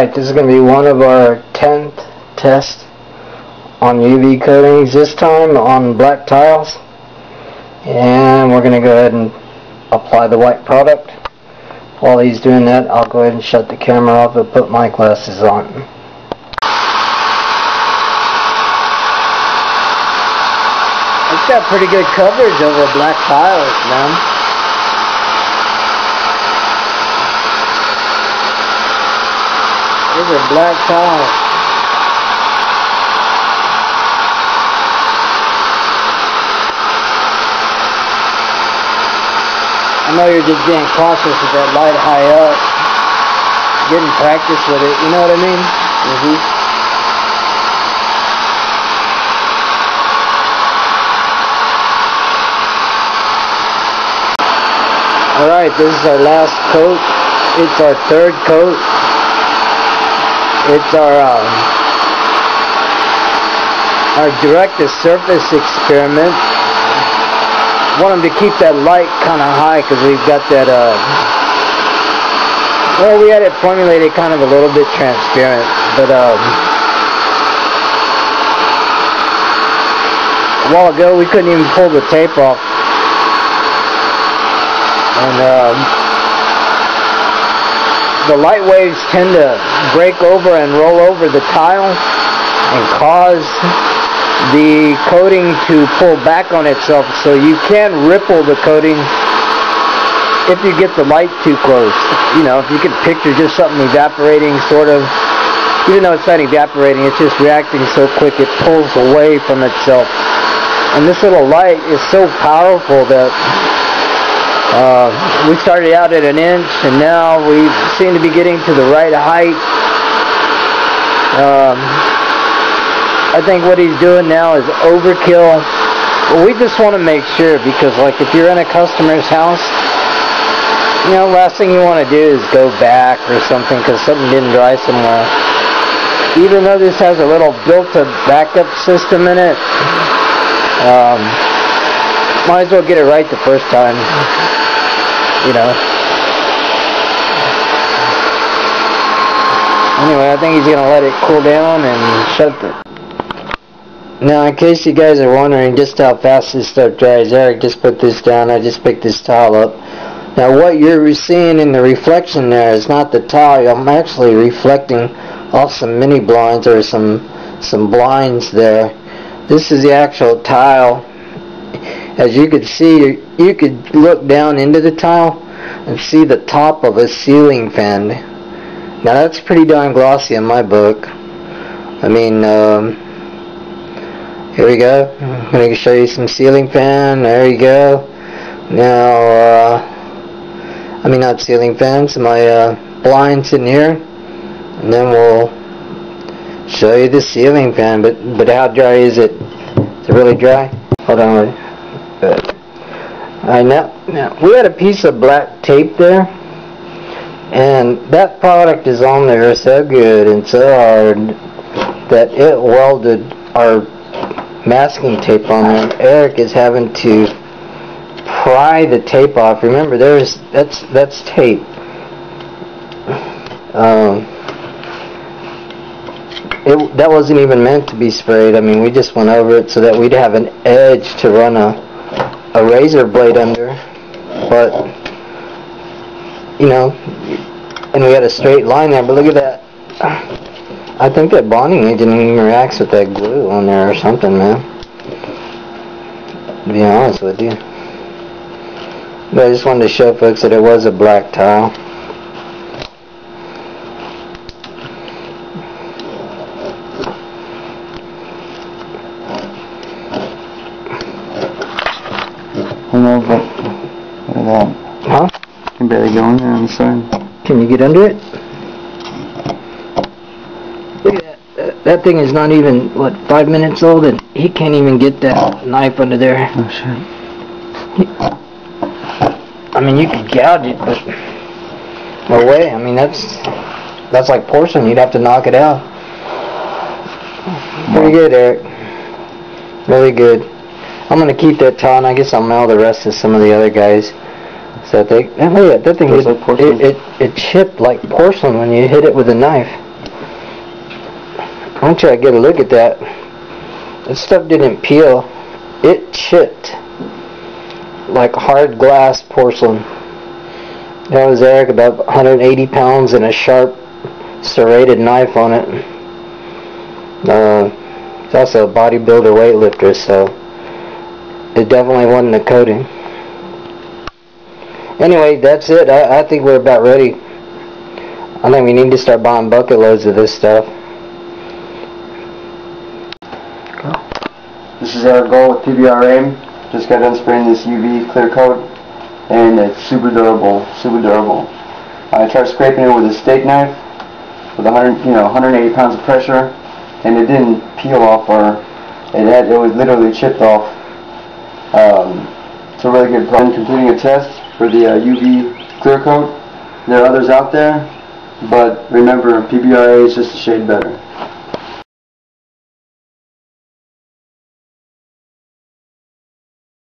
Alright, this is going to be one of our 10th tests on UV coatings, this time on black tiles. And we're going to go ahead and apply the white product. While he's doing that, I'll go ahead and shut the camera off and put my glasses on. It's got pretty good coverage over black tiles, man. Those are black tiles. I know you're just being cautious with that light high up. Getting practice with it, you know what I mean? Mm -hmm. Alright, this is our last coat. It's our third coat. It's our um, our directed surface experiment. Want them to keep that light kind of high because we've got that. Uh, well, we had it formulated kind of a little bit transparent, but um, a while ago we couldn't even pull the tape off, and. Um, the light waves tend to break over and roll over the tile and cause the coating to pull back on itself so you can ripple the coating if you get the light too close. You know, if you can picture just something evaporating sort of, even though it's not evaporating, it's just reacting so quick it pulls away from itself. And this little light is so powerful that uh, we started out at an inch and now we seem to be getting to the right height. Um, I think what he's doing now is overkill. Well, we just want to make sure because like if you're in a customer's house, you know, last thing you want to do is go back or something because something didn't dry somewhere. Even though this has a little built-up backup system in it, um, might as well get it right the first time you know. Anyway, I think he's going to let it cool down and shut it. Now, in case you guys are wondering just how fast this stuff dries, Eric just put this down. I just picked this towel up. Now, what you're seeing in the reflection there is not the towel. I'm actually reflecting off some mini blinds or some some blinds there. This is the actual tile as you could see, you could look down into the tile and see the top of a ceiling fan. Now that's pretty darn glossy in my book. I mean, um, here we go. I'm going to show you some ceiling fan. There you go. Now, uh, I mean not ceiling fans, my uh, blinds in here. And then we'll show you the ceiling fan. But but how dry is it? Is it really dry? Hold on. Good. Alright, now, now, we had a piece of black tape there, and that product is on there so good and so hard that it welded our masking tape on there. Eric is having to pry the tape off. Remember, there's that's that's tape. Um, it, that wasn't even meant to be sprayed. I mean, we just went over it so that we'd have an edge to run a a razor blade under, but you know, and we had a straight line there. But look at that. I think that bonding agent even reacts with that glue on there or something, man. To be honest with you. But I just wanted to show folks that it was a black tile. Hang over. Look at that. Huh? Can go in there on the side. Can you get under it? Look at that. That thing is not even, what, five minutes old and he can't even get that knife under there. Oh shit. I mean, you could gouge it, but no way. I mean, that's that's like porcelain. You'd have to knock it out. Pretty good, Eric. Really good. I'm gonna keep that towel, and I guess I'll mail the rest to some of the other guys. So they, look at that, that thing, it, like it, it, it chipped like porcelain when you hit it with a knife. I want you to get a look at that. This stuff didn't peel. It chipped like hard glass porcelain. That was Eric about 180 pounds and a sharp serrated knife on it. Uh, he's also a bodybuilder weightlifter, so it definitely wasn't a coating. Anyway, that's it. I, I think we're about ready. I think we need to start buying bucket loads of this stuff. This is our goal with PBR AIM. Just got done spraying this UV clear coat and it's super durable, super durable. I tried scraping it with a steak knife with 100, you know, 180 pounds of pressure and it didn't peel off or it had, it was literally chipped off. Um, it's a really good problem. Completing a test for the uh, UV clear coat. There are others out there, but remember PBRA is just a shade better.